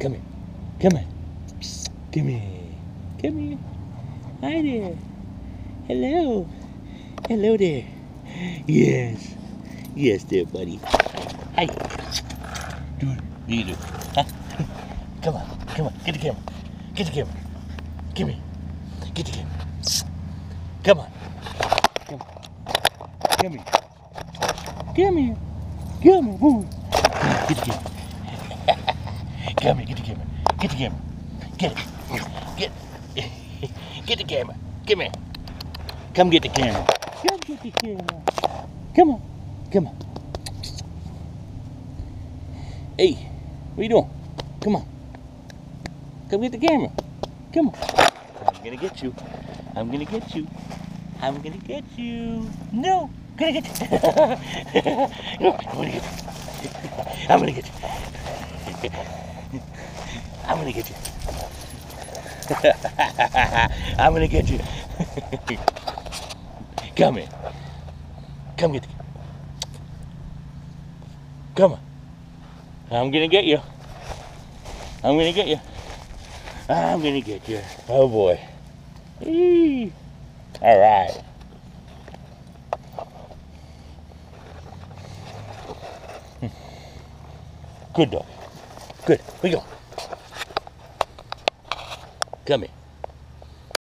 Come here. Come on. Psst. Come here. Come here. Hi there. Hello. Hello there. Yes. Yes there, buddy. Hi. Do it. Do you do? Huh? Come on. Come on. Get the camera. Get the camera. Come here. Get the camera. Come on. Come on. Come here. Come here. Come here. Woo. Get the camera. Come here. Get the camera. Get the camera. Get it. Get. Get the camera. Come here. Come get the camera. Come get the camera. Come on. Come on. Hey, what you doing? Come on. Come get the camera. Come on. I'm gonna get you. I'm gonna get you. I'm gonna get you. No, gonna get you. no, I'm gonna get you. I'm gonna get you. I'm gonna get you. I'm gonna get you. Come here. Come get the Come on. I'm gonna get you. I'm gonna get you. I'm gonna get you. Oh boy. Eee. All right. Good dog. Good. We go. Come here.